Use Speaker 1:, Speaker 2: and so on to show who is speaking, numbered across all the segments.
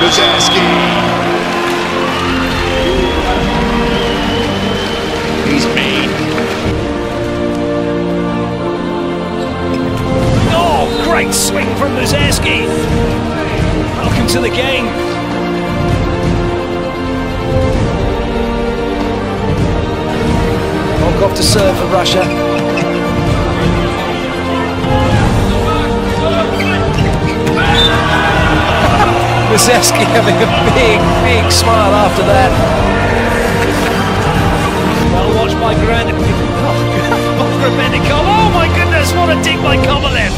Speaker 1: Muserskiy. He's mean.
Speaker 2: Oh, great swing from Muserskiy. Welcome to the game. Volkov to serve for Russia. Muserskiy having a big, big smile after that. Well watched by Grand. Oh, my goodness, what a dig by Kovalev!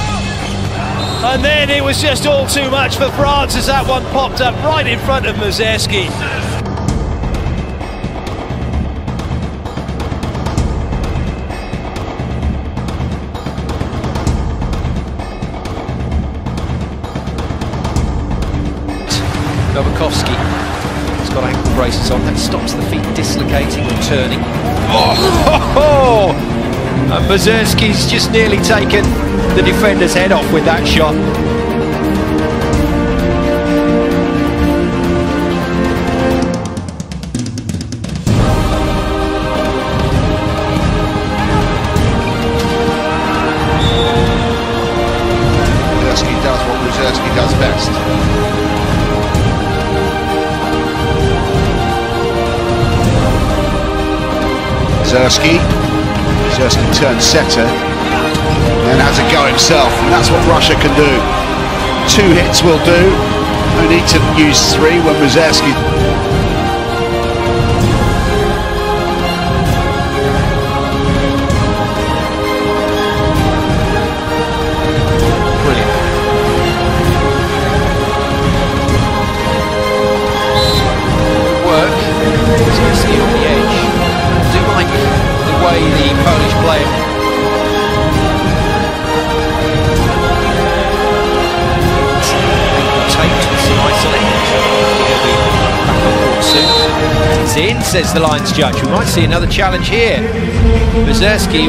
Speaker 2: And then it was just all too much for France as that one popped up right in front of Muserskiy. On. That stops the feet dislocating and turning. Oh, oh, oh. And Muserskiy's just nearly taken the defender's head off with that shot.
Speaker 1: Muserskiy does what Muserskiy does best. Muserskiy. Muserskiy turns setter and has a go himself, and that's what Russia can do. Two hits will do. No need to use three when
Speaker 2: Muserskiy. Says the Lions judge. We might see another challenge here. Muserskiy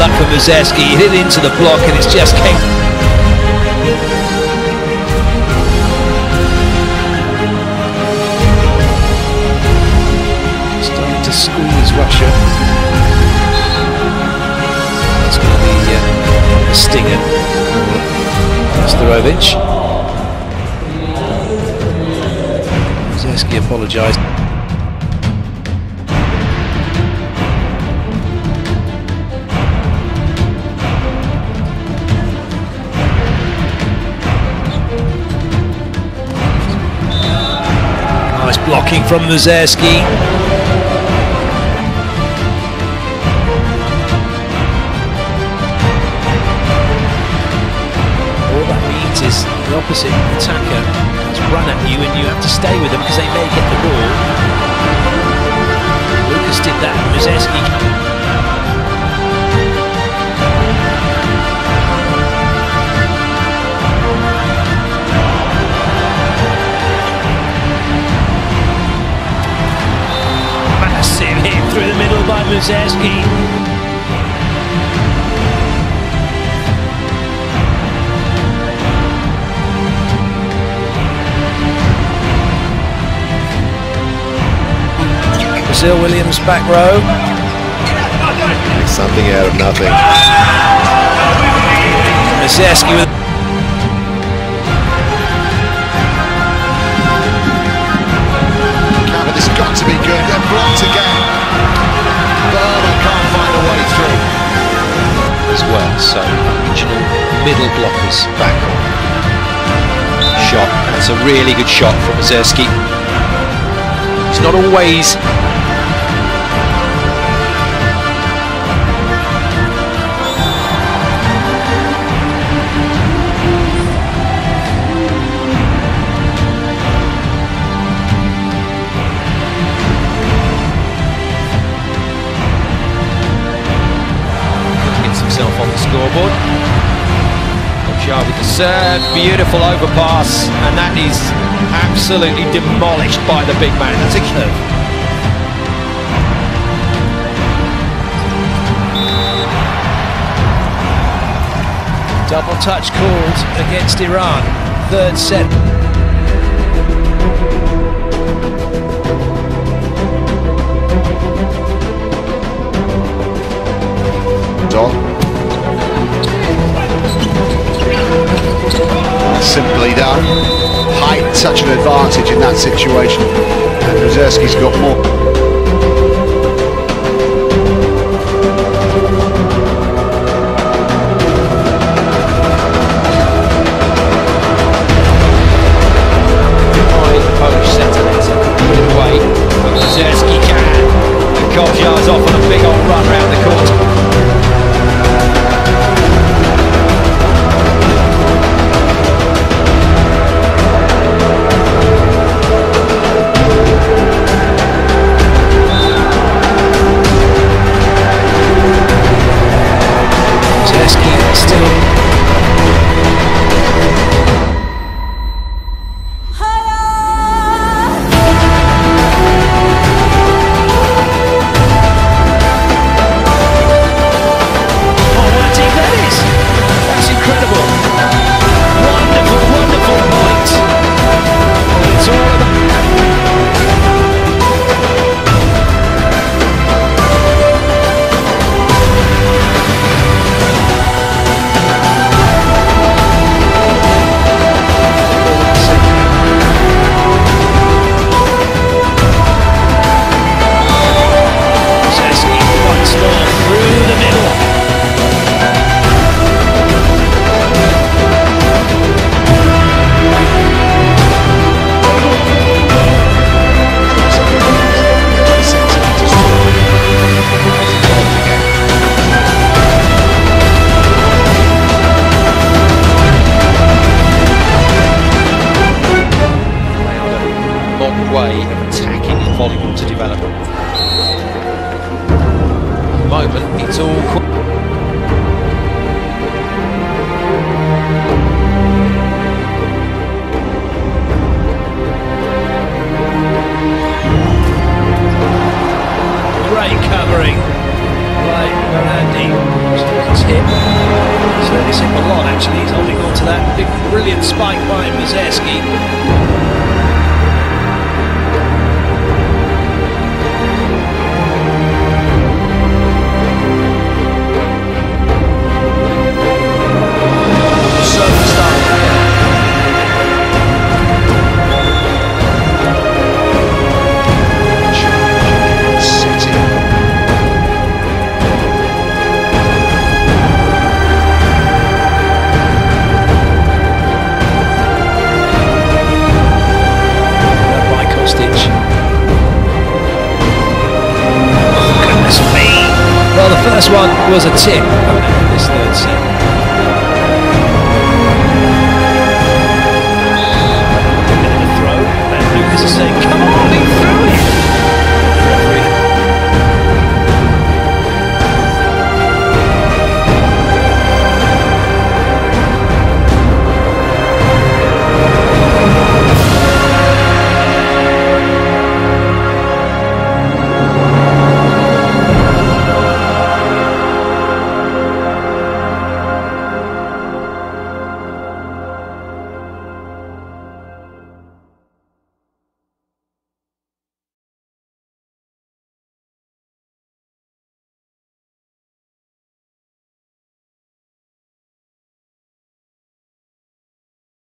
Speaker 2: luck for Muserskiy. He hit into the block and it's just came. Starting to is Russia. That's going to be uh, a stinger. Nesterovic. Muserskiy apologised. Nice blocking from Muserskiy. All that means is the opposite attacker has run at you and you have to stay with them because they may get the ball. Lucas did that, Muserskiy by Brazil Williams back row.
Speaker 3: Something out of nothing.
Speaker 2: Muserskiy with
Speaker 1: this got to be good. They're blocked again.
Speaker 2: As well. So original middle blockers back on. Shot. That's a really good shot from Muserskiy. It's not always scoreboard. Kochar with the serve, beautiful overpass, and that is absolutely demolished by the big man. That's a curve. Double touch called against Iran. Third set.
Speaker 1: on. Simply done. Height, such an advantage in that situation. And Rozerski's got more.
Speaker 2: Moment, it's all. Great covering by Randy. Him. Certainly him a lot actually. He's holding on to that big, brilliant spike by Muserskiy. First one was a tip. This third set.